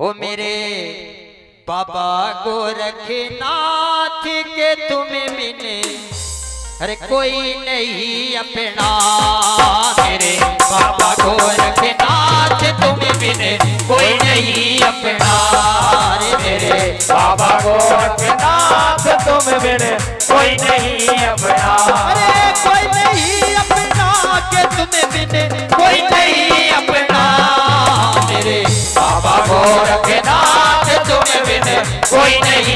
ओ मेरे बाबा गोरखनाथ के तुम्हें मिले। अरे कोई नहीं अपना मेरे बाबा गोरखनाथ तुम्हें मिले। कोई नहीं अपना अरे मेरे बाबा गोरखनाथ तुम बिन कोई नहीं अपना। अरे कोई नहीं अपना के तुम्हें मिले। कोई नहीं मिले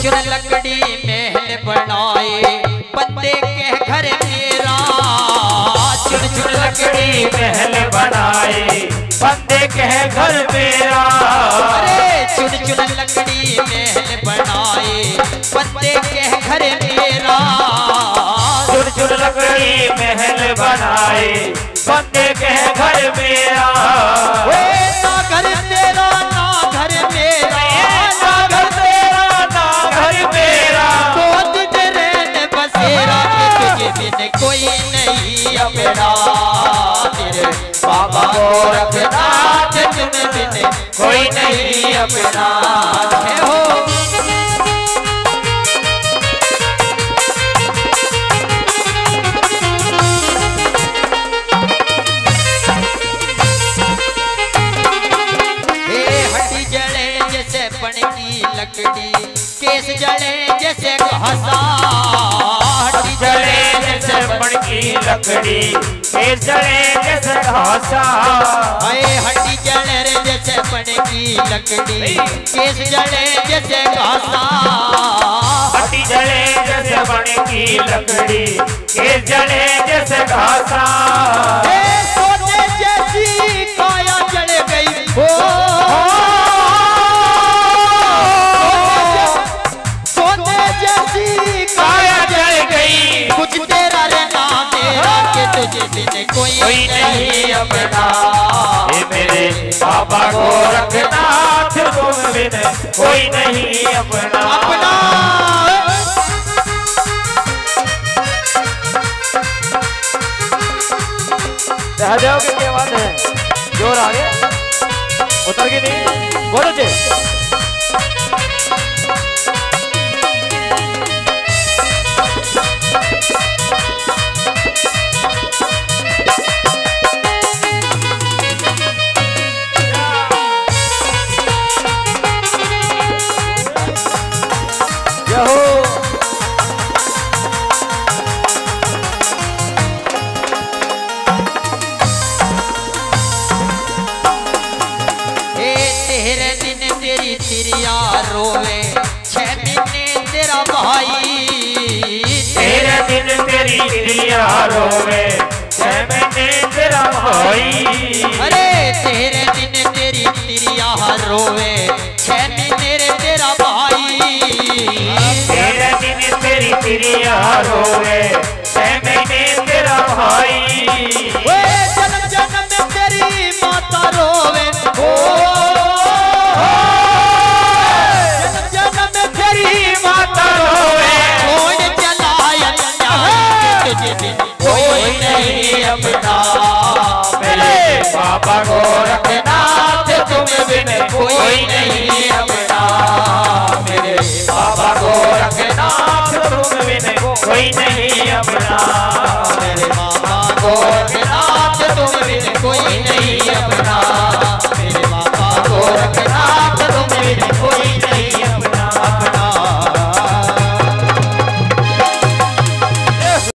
चुन चुन लकड़ी महल बनाए बंदे के घर मेरा। चुन चुन लकड़ी महल बनाए बंदे कह घर मेरा। अरे चुन चुन लकड़ी महल बनाए बंदे के घर मेरा। चुन चुन लकड़ी महल बनाए बंदे कह घर मेरा। बाबा गोरखनाथ तुम बिन कोई नहीं अपना हो। लकड़ी केस जले जैसे घासा। की लकड़ी। फिर जले जैसे घासा। हाय हड्डी जले रे जैसे बन की लकड़ी केस जले जैसे घासा। हड्डी जले जैसे बड़े की लकड़ी। केस जले जैसे घासा। के कोई कोई नहीं अपना। हे मेरे बाबा को गोरखनाथ तुम बिन कोई नहीं अपना। अपना। सहदेव की क्या बात है? ज़ोर आगे। उतर की नहीं बोलो जी। रोवे छह तेरा भाई ओए जन्म जन्म में तेरी माता रोवे। ओ जन्म जन्म में तेरी माता रोवे। छोड़ चला अन्याय तुझे बिन कोई नहीं अपना। मेरे बाबा गोरखनाथ तुम बिन कोई नहीं अपना। मेरे बिन कोई नहीं अपना। मेरे मामा गोरखनाथ तुम बिन कोई नहीं अपना।